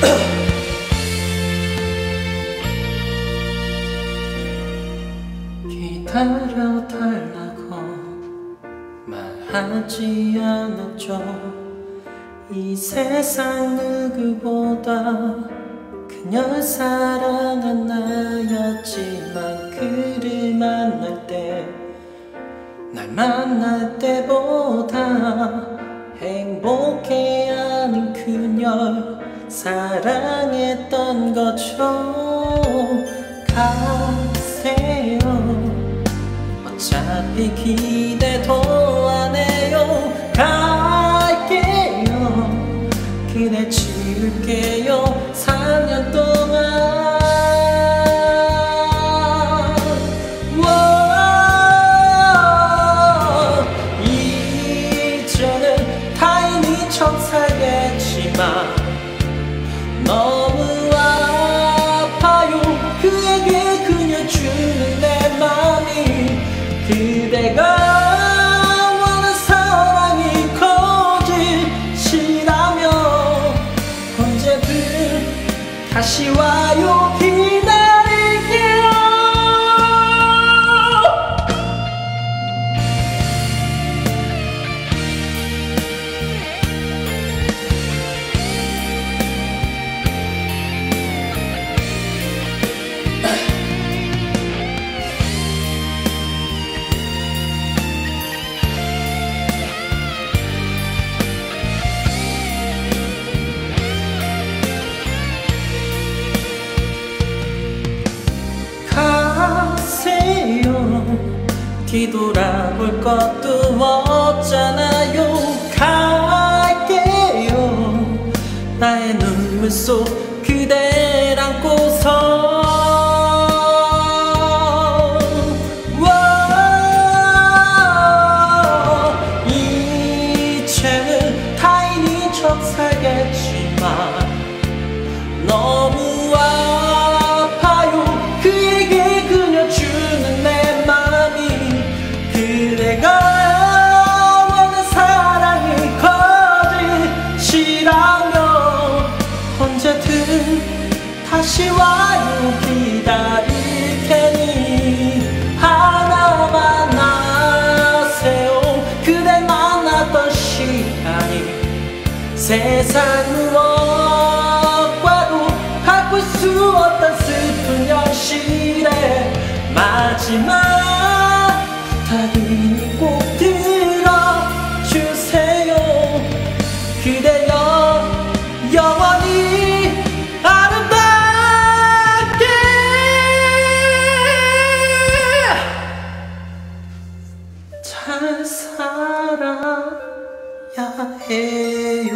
기다려달라고 말하지 않았죠. 이 세상 누구보다 그녀 사랑한 나였지만 그를 만날 때 날 만날 때보다 행복해하는 그녀. 사랑했던 것처럼 가세요. 어차피 기 다시 뒤돌아볼 것도 없잖아요. 갈게요. 나의 눈물 속 그댈 안고서. 와, 이제는 타인이 척살 세상 무엇과도 바꿀 수 없던 슬픈 현실의 마지막 부탁이니 꼭 들어주세요. 그대여 영원히 아름답게. 잘 살아야 해요